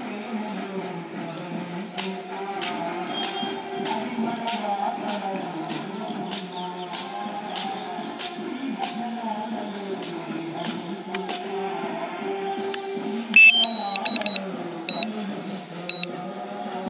Amen.